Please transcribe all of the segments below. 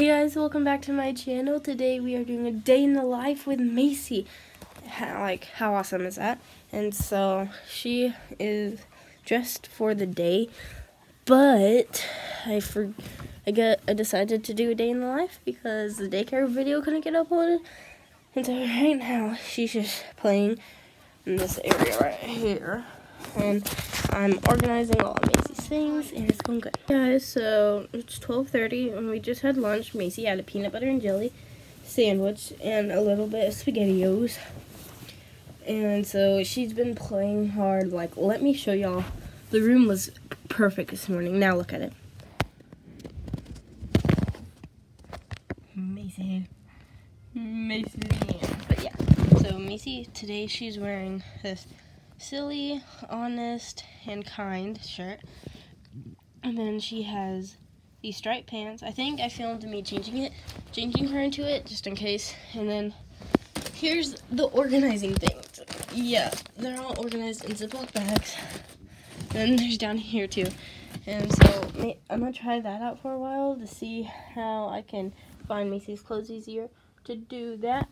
Hey guys, welcome back to my channel. Today we are doing a day in the life with Macy. How, like, how awesome is that? And so she is dressed for the day, but I for I got I decided to do a day in the life because the daycare video couldn't get uploaded. And so right now she's just playing in this area right here. And I'm organizing all of Macy's things and it's going good. Guys, so it's 12.30 and we just had lunch. Macy had a peanut butter and jelly sandwich and a little bit of SpaghettiOs. And so she's been playing hard. Like, let me show y'all. The room was perfect this morning. Now look at it. Macy. Macy. But yeah. So Macy, today she's wearing this silly, honest, and kind shirt. And then she has these striped pants. I think I filmed me changing it, changing her into it, just in case. And then here's the organizing things. Yeah, they're all organized in Ziploc bags. And there's down here too. And so I'm gonna try that out for a while to see how I can find Macy's clothes easier to do that.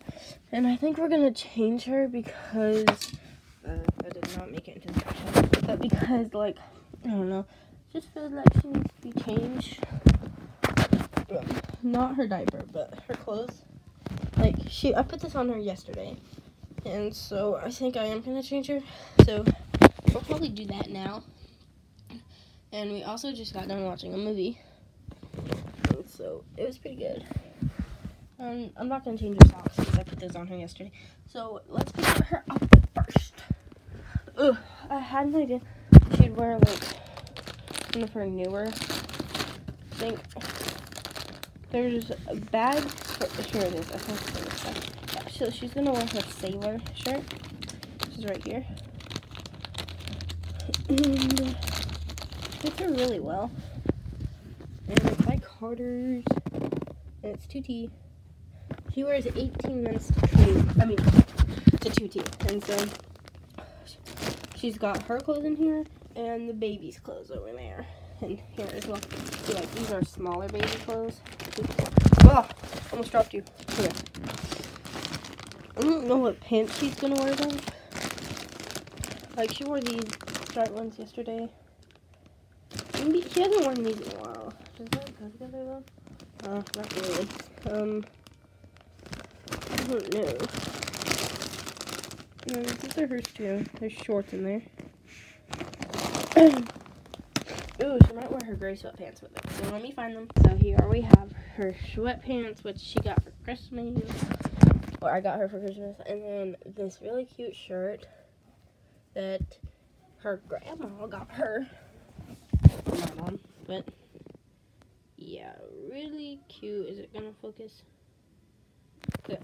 And I think we're gonna change her because uh, I did not make it into the But because like I don't know, just feels like she needs to be changed. Not her diaper, but her clothes. Like she I put this on her yesterday. And so I think I am gonna change her. So we'll probably do that now. And we also just got done watching a movie. And so it was pretty good. Um, I'm not gonna change her socks because I put those on her yesterday. So let's pick her outfit first. Ugh, I had an idea she'd wear like one of her newer thing. There's a bag. Here it is. I think it's this Yeah, so she's gonna wear her sailor shirt. Which is right here. And fits her really well. And it's by Carter's. And it's 2T. She wears 18 months to 2, I mean, to 2T. And so she's got her clothes in here and the baby's clothes over there. And here as well. See, like, these are smaller baby clothes. Oh, almost dropped you. Here. I don't know what pants she's gonna wear though. Like, she wore these striped ones yesterday. Maybe she hasn't worn these in a while. Does that go together though? Uh, not really. Um, I don't know. No, these are hers too. There's shorts in there. Ooh, she might wear her gray sweatpants with it. So let me find them. So here we have her sweatpants, which she got for Christmas. Or I got her for Christmas. And then this really cute shirt that her grandma got her my mom. But yeah, really cute. Is it gonna focus? Good.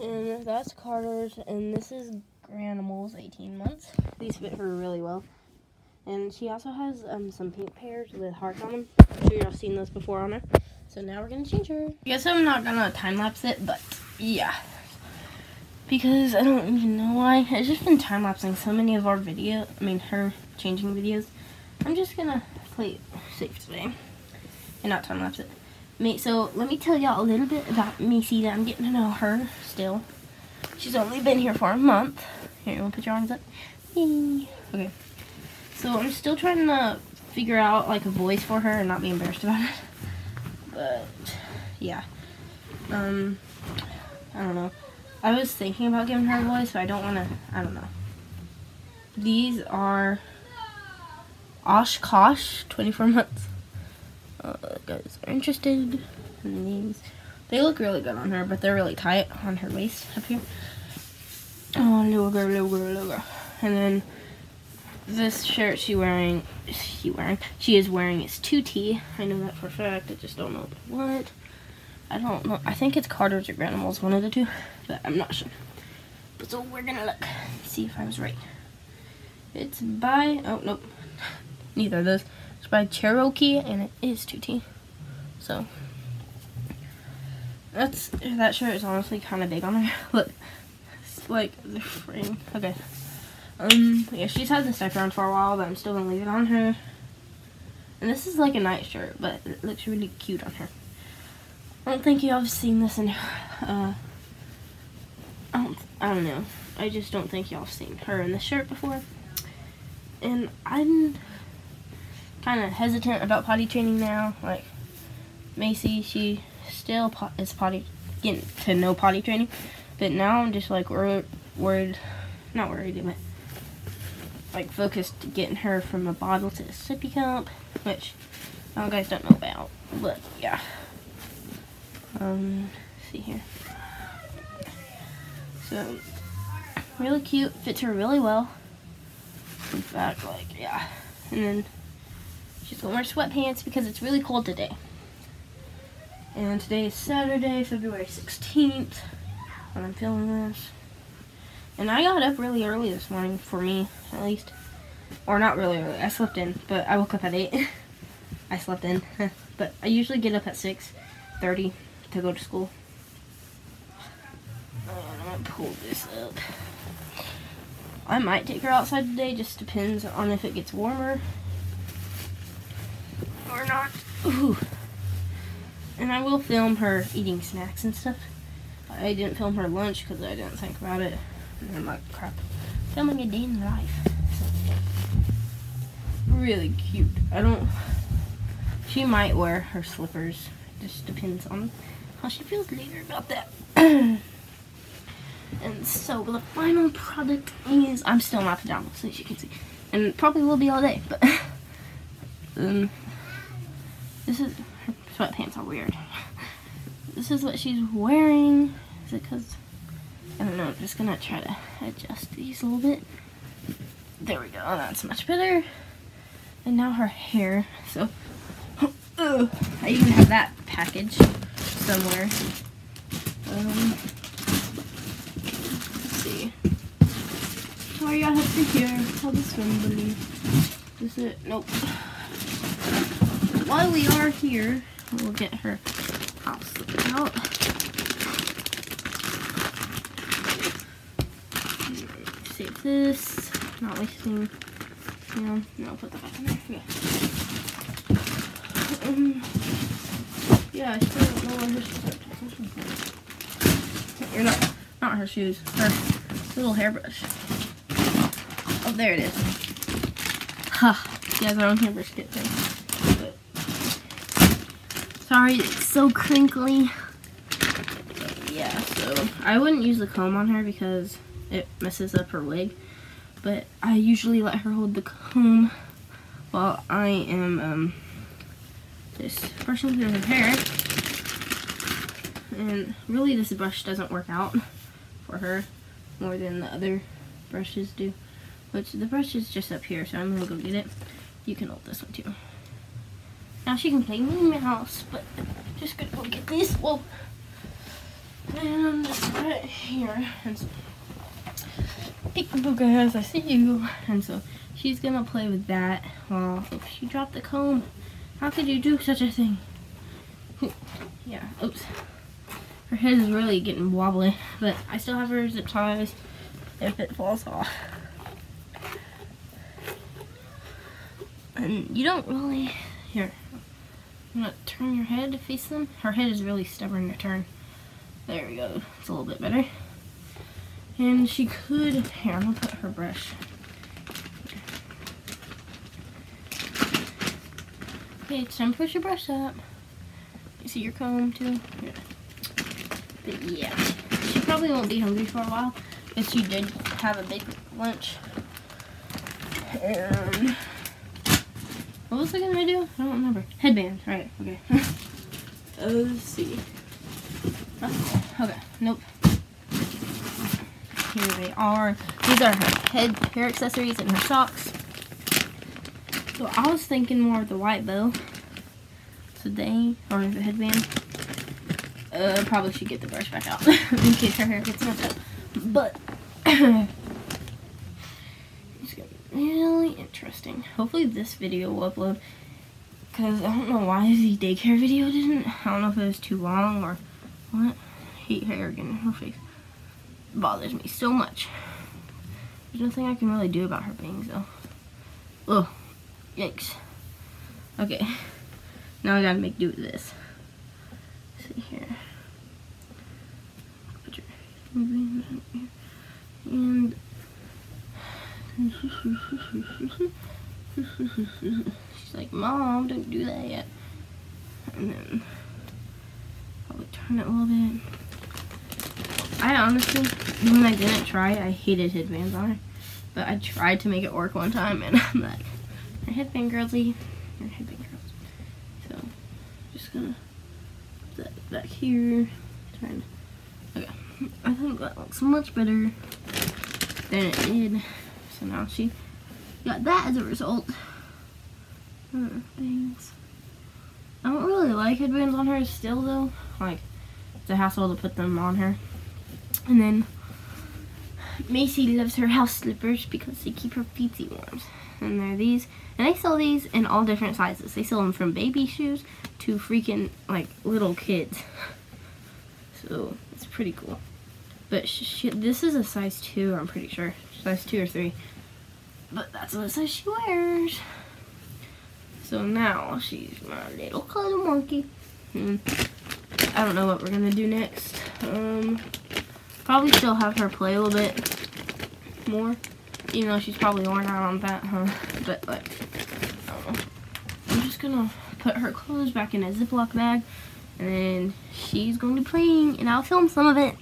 And that's Carter's, and this is Granimals, 18 months. These fit her really well. And she also has um, some pink pears with hearts on them. I'm sure y'all seen those before on her. So now we're gonna change her. I guess I'm not gonna time lapse it, but yeah. Because I don't even know why. I've just been time lapsing so many of our video, I mean her changing videos. I'm just gonna play it safe today and not time lapse it. Mate, so let me tell y'all a little bit about Macy that I'm getting to know her still. She's only been here for a month. Here, you want to put your arms up? Yay. Okay. So I'm still trying to figure out like a voice for her and not be embarrassed about it. But yeah. Um I don't know. I was thinking about giving her a voice, but I don't want to, I don't know. These are Oshkosh, 24 months. Uh, guys are interested in these. They look really good on her, but they're really tight on her waist up here. Oh, little girl, little girl, little girl. And then this shirt she wearing, she wearing, she is wearing is 2T. I know that for a fact. I just don't know what. I don't know. I think it's Carter's or Granimals, one of the two, but I'm not sure. But so we're gonna look, see if I was right. It's by, oh, nope neither of those. It's by Cherokee, and it is 2T. So, that's, that shirt is honestly kind of big on her. Look, it's like the frame. Okay. Um, yeah, she's had this diaper on for a while, but I'm still to leave it on her. And this is like a night shirt, but it looks really cute on her. I don't think y'all have seen this in, uh, I don't, I don't know. I just don't think y'all have seen her in this shirt before. And I'm kind of hesitant about potty training now. Like, Macy, she still po is potty, getting to no potty training. But now I'm just like wor worried, not worried, but like focused getting her from a bottle to a sippy cup, which you guys don't know about. But yeah. Um, see here. So, really cute, fits her really well. In fact, like, yeah. And then she's gonna wear sweatpants because it's really cold today. And today is Saturday, February 16th, when I'm filming this. And I got up really early this morning, for me, at least. Or not really early, I slept in, but I woke up at 8. I slept in. but I usually get up at 6.30 to go to school. And I'm gonna pull this up. I might take her outside today, just depends on if it gets warmer or not. Ooh. And I will film her eating snacks and stuff. I didn't film her lunch because I didn't think about it. And I'm like, crap. Filming a day in life. Really cute. I don't... She might wear her slippers. It just depends on how she feels later about that. and so the final product is... I'm still not pajamas, so as you can see. And probably will be all day, but... um, this is... Her sweatpants are weird. This is what she's wearing. Is it because... I don't know, I'm just gonna try to adjust these a little bit. There we go, that's much better. And now her hair, so, uh, I even have that package somewhere. Um, let's see. Sorry, I have to hear how the swim bunny. Is it? Nope. While we are here, we'll get her house out. This. Not wasting, you know, no, put that back in there. Yeah. Um, yeah, I still don't know where her shoes are. Not, not her shoes, her little hairbrush. Oh, there it is. Ha. Yeah, I don't hairbrush get there. But, sorry, it's so crinkly. Yeah, so I wouldn't use the comb on her because it messes up her wig. But I usually let her hold the comb while I am um, just brushing through her hair. And really this brush doesn't work out for her more than the other brushes do. Which the brush is just up here, so I'm gonna go get it. You can hold this one too. Now she can play Minnie Mouse, but just gonna go get this. Whoa. And just right here. And so Peekaboo guys, I see you. And so she's gonna play with that while if she dropped the comb. How could you do such a thing? Yeah, oops. Her head is really getting wobbly, but I still have her zip ties if it falls off. And you don't really, here, I'm gonna turn your head to face them. Her head is really stubborn to turn. There we go, it's a little bit better. And she could, here, I'm gonna put her brush. Okay, it's time to push your brush up. You see your comb too? Yeah. But yeah, she probably won't be hungry for a while, but she did have a big lunch. And what was I gonna do? I don't remember. Headband, right, okay. uh, let's see. Oh, okay, nope. Here they are. These are her head hair accessories and her socks. So I was thinking more of the white bow today, or the headband. Uh, probably should get the brush back out in case her hair gets messed up. But it's gonna be really interesting. Hopefully this video will upload. Because I don't know why the daycare video didn't. I don't know if it was too long or what. I hate hair again in her face bothers me so much. There's nothing I can really do about her bangs though. Oh, yikes. Okay, now I gotta make do with this. Let's see here. Put your and she's like, Mom, don't do that yet. And then probably turn it a little bit. I honestly, when I didn't try, I hated headbands on her. But I tried to make it work one time, and I'm like, your headband girlsy, your headband girls. So, just gonna put that back here. Turn. Okay, I think that looks much better than it did. So now she got that as a result. Uh, things. I don't really like headbands on her still though. Like, it's a hassle to put them on her. And then Macy loves her house slippers because they keep her feet warm. And they're these. And they sell these in all different sizes. They sell them from baby shoes to freaking like little kids. So it's pretty cool. But this is a size 2, I'm pretty sure. Size 2 or 3. But that's what size she wears. So now she's my little cuddle monkey. Hmm. I don't know what we're going to do next. Um, probably still have her play a little bit more. Even though she's probably worn out on that, huh? But, like, I'm just to put her clothes back in a Ziploc bag. And then she's going to be playing, and I'll film some of it.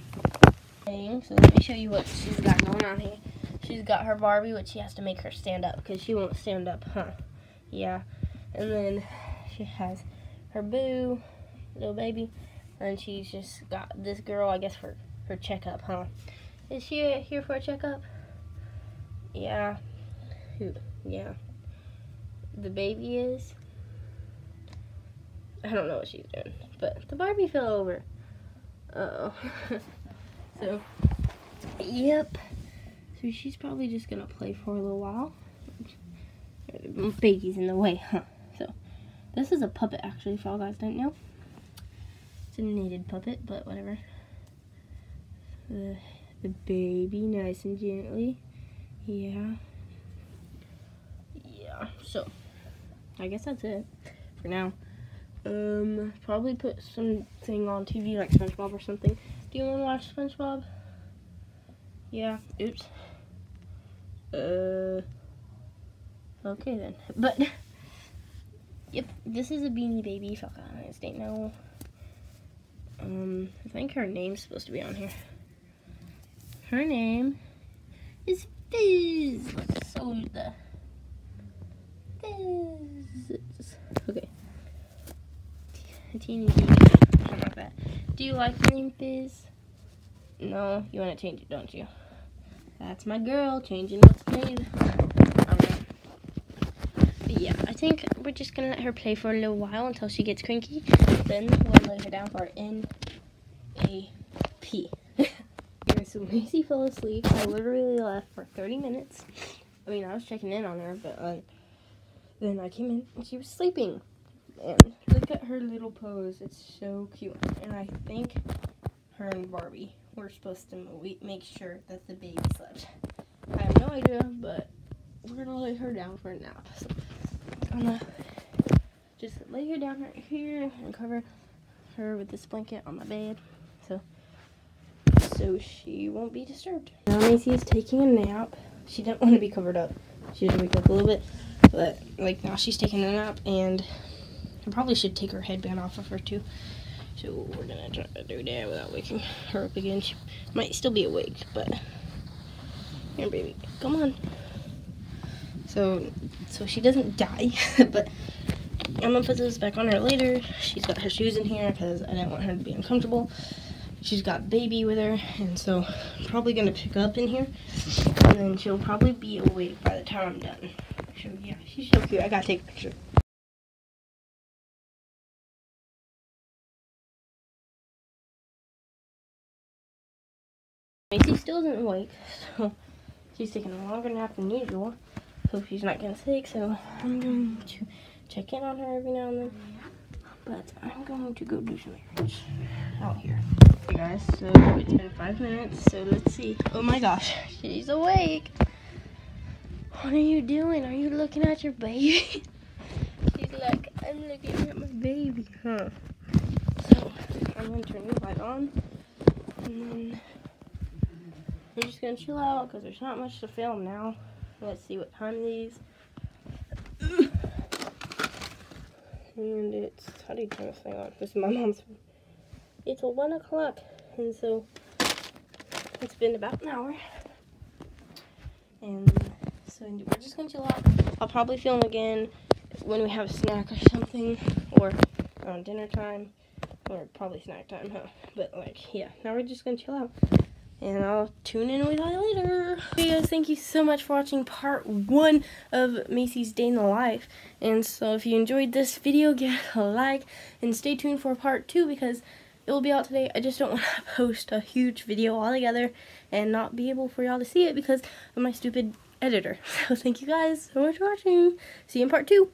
So let me show you what she's got going on here. She's got her Barbie, which she has to make her stand up because she won't stand up, huh? Yeah. And then she has her boo, little baby, and she's just got this girl, I guess, for her checkup, huh? Is she here for a checkup? Yeah. Who? Yeah. The baby is. I don't know what she's doing, but the Barbie fell over. Uh oh. so, yep. So she's probably just gonna play for a little while. Baby's in the way, huh? So, this is a puppet actually, if y'all guys don't know. It's a knitted puppet, but whatever. The, the baby, nice and gently. Yeah. Yeah, so, I guess that's it for now. Um, probably put something on TV like SpongeBob or something. Do you want to watch SpongeBob? Yeah. Oops. Uh. Okay then. But. Yep. This is a Beanie Baby. If I didn't know. Um, I think her name's supposed to be on here. Her name is Fizz. Let's the Fizz. Okay teeny that. Do you like the name Fizz? No, you want to change it, don't you? That's my girl, changing what's. But yeah, I think we're just gonna let her play for a little while until she gets cranky. Then we'll lay her down for N A P. so Macy fell asleep. I literally left for 30 minutes. I mean, I was checking in on her, but like, then I came in and she was sleeping. And look at her little pose. It's so cute. And I think her and Barbie were supposed to make sure that the baby slept. I have no idea, but we're gonna lay her down for a nap. So I'm gonna just lay her down right here and cover her with this blanket on my bed. So she won't be disturbed. Now Macy is taking a nap. She didn't want to be covered up. She had to wake up a little bit. But like now she's taking a nap and I probably should take her headband off of her too. So we're gonna try to do that without waking her up again. She might still be awake, but here, baby, come on. So, so she doesn't die, but I'm gonna put this back on her later. She's got her shoes in here because I didn't want her to be uncomfortable. She's got baby with her, and so I'm probably gonna pick up in here, and then she'll probably be awake by the time I'm done. So yeah, she's so cute. I gotta take a picture. Macy still isn't awake, so she's taking a longer nap than usual. Hope she's not getting sick, so I'm going to check in on her every now and then. But I'm going to go do some errands out here. Hey guys, so it's been five minutes, so let's see. Oh my gosh, she's awake. What are you doing? Are you looking at your baby? she's like, I'm looking at my baby, huh? So I'm gonna turn the light on, and then we're just gonna chill out because there's not much to film now. Let's see what time it is. And it's, how do you turn this thing on? This is my mom's. It's 1 o'clock, and so it's been about an hour. And so we're just gonna chill out. I'll probably film again when we have a snack or something, or around dinner time, or probably snack time, huh? But like, yeah, now we're just gonna chill out. And I'll tune in with you later. Hey guys, thank you so much for watching part one of Macy's Day in the Life. And so if you enjoyed this video, give it a like and stay tuned for part two because it will be out today. I just don't want to post a huge video all together and not be able for y'all to see it because of my stupid editor. So thank you guys so much for watching. See you in part two.